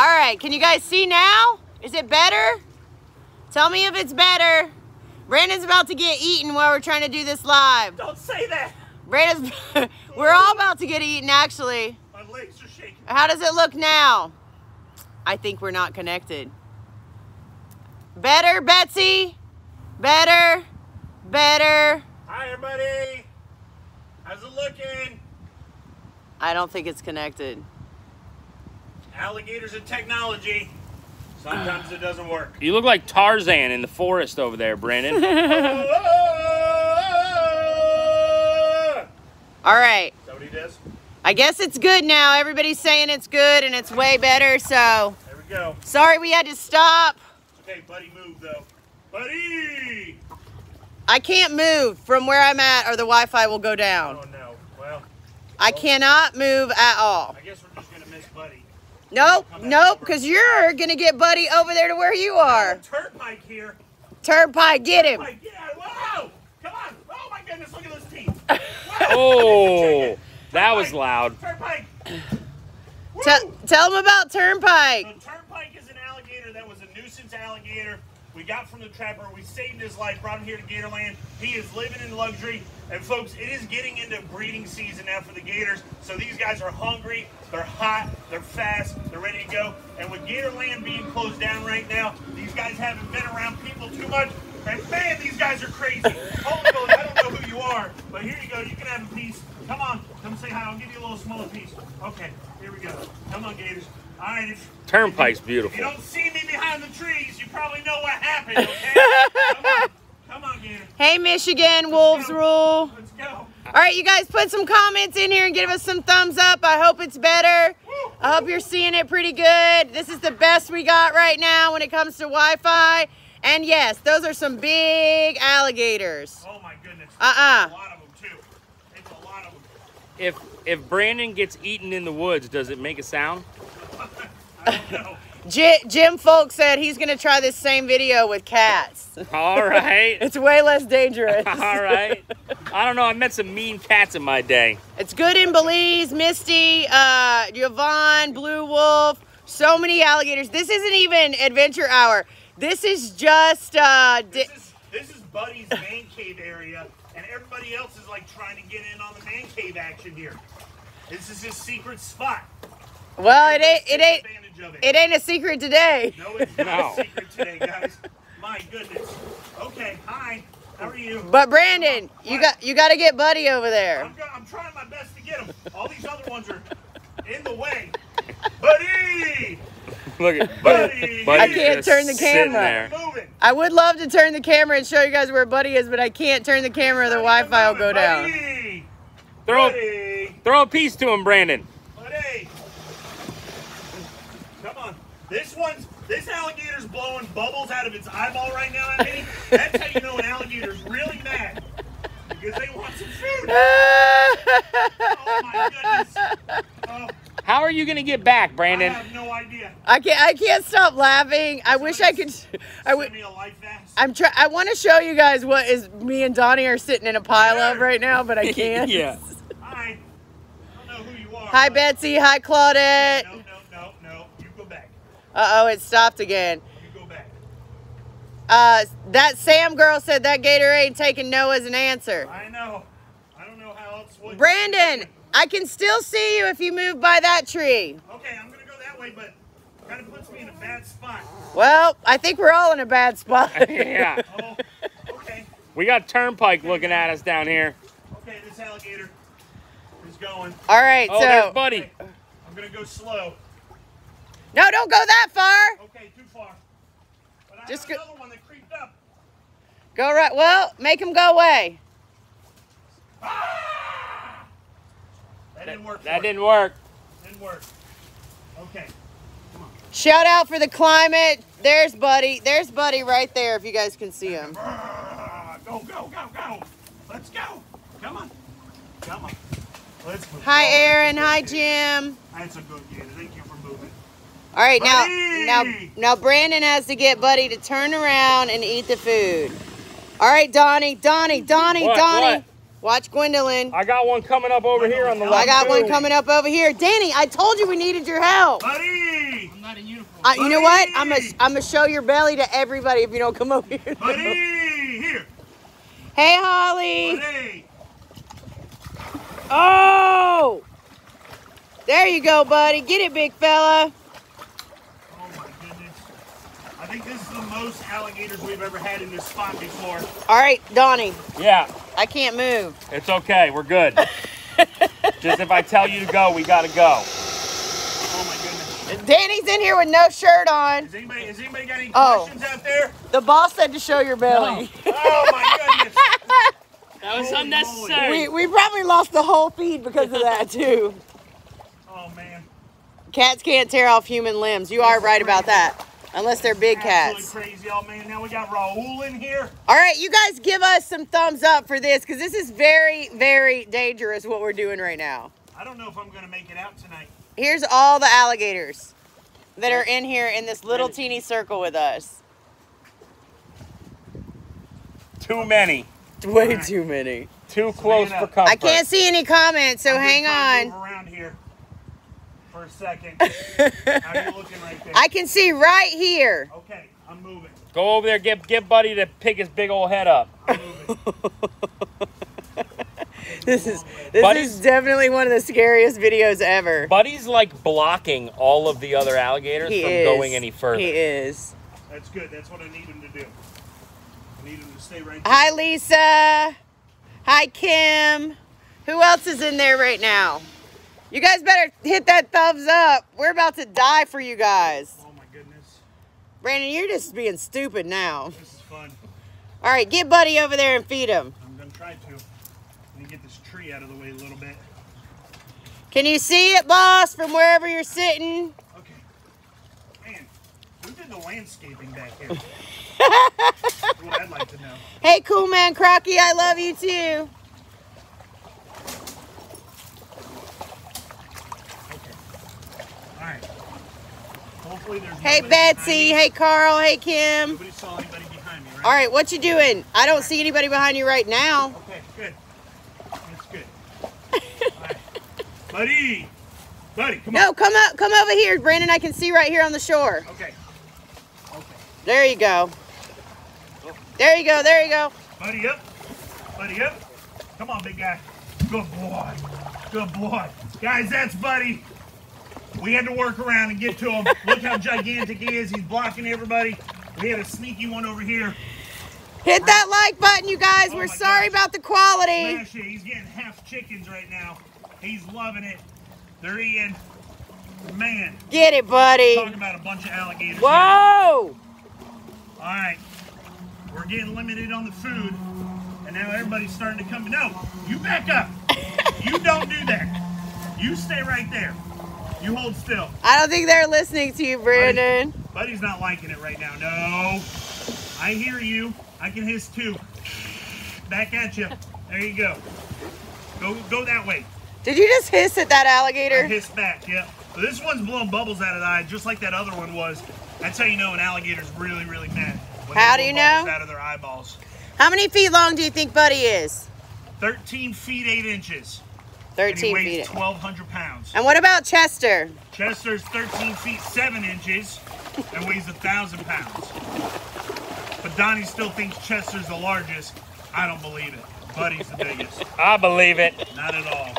All right, can you guys see now? Is it better? Tell me if it's better. Brandon's about to get eaten while we're trying to do this live. Don't say that. Brandon's, we're all about to get eaten actually. My legs are shaking. How does it look now? I think we're not connected. Better, Betsy? Better? Better? Hi, everybody. How's it looking? I don't think it's connected. Alligators and technology. Sometimes it doesn't work. You look like Tarzan in the forest over there, Brandon. All right. Is All right. that what he does? I guess it's good now. Everybody's saying it's good and it's way better, so There we go. sorry we had to stop. Okay, buddy, move though. Buddy! I can't move from where I'm at or the Wi-Fi will go down. Oh no. Well, I cannot move at all. I guess we're just gonna miss Buddy. Nope, nope, because you're gonna get Buddy over there to where you are. Turnpike here. Turnpike, get him. Turnpike, yeah. Whoa! Come on! Oh my goodness! Look at those teeth. oh, that was loud. Turnpike. Tell, Woo! tell him about Turnpike. So Turnpike is an alligator that was a nuisance alligator. We got from the trapper. We saved his life, brought him here to Gatorland. He is living in luxury. And folks, it is getting into breeding season now for the gators. So these guys are hungry, they're hot, they're fast, they're ready to go. And with Gatorland being closed down right now, these guys haven't been around people too much. And man, these guys are crazy. Holy I don't know who you are, but here you go. You can have a piece. Come on, come say hi. I'll give you a little smaller piece. Okay, here we go. Come on, Gators. All right, if, Turnpike's if you don't see me behind the trees, you probably know what happened, okay? come on, come on, Gator. Hey, Michigan, Wolves rule. Let's go. All right, you guys put some comments in here and give us some thumbs up. I hope it's better. Woo. I hope you're seeing it pretty good. This is the best we got right now when it comes to Wi-Fi. And yes, those are some big alligators. Oh my goodness. Uh-uh. It's a lot of them too. It's a lot of them. If if Brandon gets eaten in the woods, does it make a sound? I don't know. J- Jim Folk said he's going to try this same video with cats. All right. It's way less dangerous. All right. I don't know. I met some mean cats in my day. It's good in Belize, Misty, uh, Yvonne, Blue Wolf, so many alligators. This isn't even Adventure Hour. This is just, uh, di- This is this is Buddy's man cave area, and everybody else is like trying to get in on the man cave action here. This is his secret spot. well, it ain't, it ain't it. it ain't a secret today. No, it's not No. a secret today, guys. My goodness. Okay, hi. How are you? But Brandon, you got, you got to get Buddy over there. I'm, I'm trying my best to get them. All these other ones are in the way. Buddy! Look at Buddy! Buddy's I can't turn the camera. there. I would love to turn the camera and show you guys where Buddy is, but I can't turn the camera. The Wi-Fi will go down. Buddy! Throw Buddy! throw a piece to him, Brandon. Buddy! Come on. This one's this alligator's blowing bubbles out of its eyeball right now at me. That's how you know an alligator's really mad. Because they want some food. Oh my goodness. Oh, How are you gonna get back, I Brandon? Have no idea. I can't, I can't stop laughing. I wish I could. I would. Send me a life vest. I'm try. I want to show you guys what is me and Donnie are sitting in a pile of right now, but I can't. yeah. Hi. I don't know who you are. Hi but- Betsy. Hi Claudette. No, no, no, no. You go back. Uh oh, it stopped again. You go back. Uh, that Sam girl said that Gatorade ain't taking no as an answer. I know. I don't know how else. What, Brandon, I can still see you if you move by that tree. Okay, I'm gonna go that way, but kind of puts me in a bad spot. Well, I think we're all in a bad spot. yeah. Oh, okay. We got Turnpike looking at us down here. Okay, this alligator is going. All right, Oh, there's so Buddy. Okay, I'm gonna go slow. no, don't go that far. Okay, too far. But I Just have go- another one that creeped up. Go right. Well, make him go away. Ah! That didn't work. That didn't work. Didn't work. Okay. Shout out for the climate. There's Buddy. There's Buddy right there. If you guys can see him. Go, go, go, go. Let's go. Come on. Come on. Let's move. Hi, Oh, Aaron. Hi, Jim. That's a good gator. Thank you for moving. All right, now, Buddy! now, now, Brandon has to get Buddy to turn around and eat the food. All right, Donnie, Donnie, Donnie, What, Donnie. what? Watch Gwendolyn. I got one coming up over here on the left. I left. got one coming up over here. Danny, I told you we needed your help. Buddy! Not. Uh, you know what? I'm gonna I'm gonna show your belly to everybody if you don't come over here. Buddy, here. Hey, Holly. Buddy. Oh, there you go, buddy. Get it, big fella. Oh my goodness. I think this is the most alligators we've ever had in this spot before. All right, Donnie. Yeah, I can't move. it's okay. We're good. Just if I tell you to go, we gotta go. My goodness. Danny's in here with no shirt on. Has anybody, has anybody got any Oh. questions out there? The boss said to show your belly. Oh my goodness. That was Holy unnecessary. We, we probably lost the whole feed because of that too. Oh man. Cats can't tear off human limbs. You are right about that. Unless they're big cats. Absolutely crazy, y'all, man. Now we got Raul in here. All right, you guys give us some thumbs up for this because this is very, very dangerous what we're doing right now. I don't know if I'm gonna make it out tonight. Here's all the alligators that are in here in this little teeny circle with us. Too many. Way too many. Too close for comfort. I can't see any comments, so I'm hang just trying to on. Move around here for a second. How you looking right there? I can see right here. Okay, I'm moving. Go over there, get get Buddy to pick his big old head up. I'm moving. This is this Buddy's- is definitely one of the scariest videos ever. Buddy's like blocking all of the other alligators He from is. going any further. He is. That's good. That's what I need him to do. I need him to stay right there. Hi, Lisa. Hi, Kim. Who else is in there right now? You guys better hit that thumbs up. We're about to die for you guys. Oh my goodness. Brandon, you're just being stupid now. This is fun. All right, get Buddy over there and feed him. I'm gonna try to. Let me get this tree out of the way a little bit. Can you see it, boss, from wherever you're sitting? Okay. Man, who did the landscaping back here? What I'd like to know. Hey, cool man Crocky, I love you too. Okay. All right. Hopefully there's Hey, Betsy. Hey, Carl. Hey, Kim. Nobody saw anybody behind me, right? All right, what you doing? I don't see anybody behind you right now. Okay, good. That's good. All right. Buddy! Buddy, come on. No, come up, come over here, Brandon. I can see right here on the shore. Okay. Okay. There you go. There you go. There you go. Buddy up. Buddy up. Come on, big guy. Good boy. Good boy. Guys, that's Buddy. We had to work around and get to him. Look how gigantic he is. He's blocking everybody. We had a sneaky one over here. Hit that like button, you guys. Oh We're sorry gosh. about the quality. He's getting half chickens right now. He's loving it. They're eating. Man, Get it, buddy. talking about a bunch of alligators. Whoa! All right, we're getting limited on the food, and now everybody's starting to come. No, you back up. you don't do that. You stay right there. You hold still. I don't think they're listening to you, Brandon. Buddy's not liking it right now. No, I hear you. I can hiss too. Back at you. There you go. Go, go that way. Did you just hiss at that I alligator? hiss back. Yeah. But this one's blowing bubbles out of the eye, just like that other one was. That's how you know an alligator's really, really mad. How do you know? Out of their eyeballs. How many feet long do you think Buddy is? 13 feet 8 inches. 13 And he weighs feet. 1,200 pounds. And what about Chester? Chester's 13 feet 7 inches and weighs 1,000 pounds. But Donnie still thinks Chester's the largest. I don't believe it. Buddy's the biggest. I believe it. Not at all.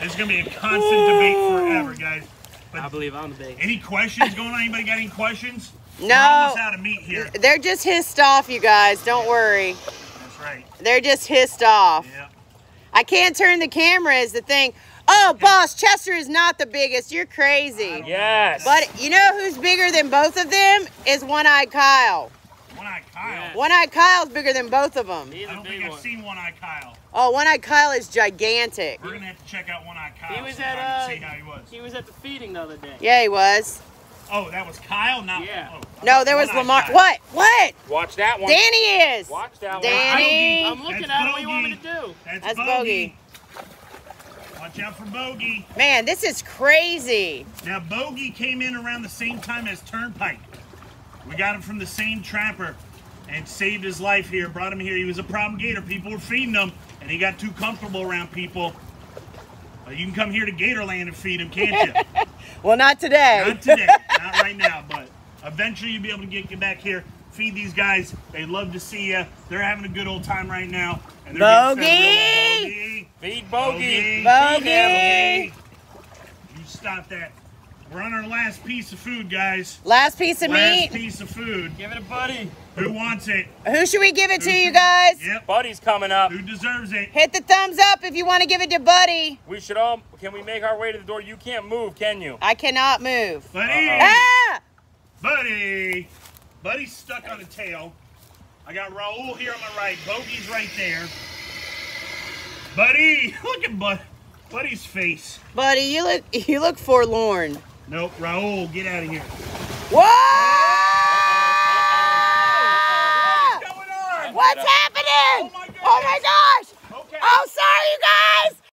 It's going to be a constant debate forever, guys. I believe I'm the big. Any questions going on? Anybody got any questions? We're No. almost out of meat here. They're just hissed off, you guys. Don't worry. That's right. They're just hissed off. Yeah. I can't turn the camera is the thing. Oh, boss, Chester is not the biggest. You're crazy. Yes. But you know who's bigger than both of them? Is One-Eyed Kyle. One-Eye Kyle. Yeah. One-Eyed Kyle's bigger than both of them. He's I a don't big think I've seen One-Eye Kyle. Oh, One-Eyed Kyle is gigantic. We're going to have to check out One-Eye Kyle He was sometime at, and see uh, how he was. He was at the feeding the other day. Yeah, he was. Oh, that was Kyle? Not Yeah. oh, No, there was Lamar. Kyle. What? What? Watch that one. Danny is. Watch that one. Danny. I'm looking That's at it. What do you want me to do? That's, That's Bogey. Watch out for Bogey. Man, this is crazy. Now, Bogey came in around the same time as Turnpike. We got him from the same trapper and saved his life here, brought him here. He was a problem gator. People were feeding him, and he got too comfortable around people. But you can come here to Gatorland and feed him, can't you? Well, not today. Not today, not right now, but eventually you'll be able to get, get back here, feed these guys. They love to see you. They're having a good old time right now. And they're getting fed real Bogey! Feed Bogey. Bogey! You stop that. We're on our last piece of food, guys. Last piece of Last meat. Last piece of food. Give it a buddy. Who wants it? Who should we give it to, you guys? Yep. Buddy's coming up. Who deserves it? Hit the thumbs up if you want to give it to Buddy. We should all. Can we make our way to the door? You can't move, can you? I cannot move. Buddy! Uh-oh. Ah! Buddy! Buddy's stuck on the tail. I got Raul here on my right. Bogey's right there. Buddy! Look at Bud. Buddy's face. Buddy, you look you look forlorn. Nope, Raul, get out of here. Whoa! What's going on? What's happening? Oh my. Oh my gosh! Okay. Oh, sorry, you guys.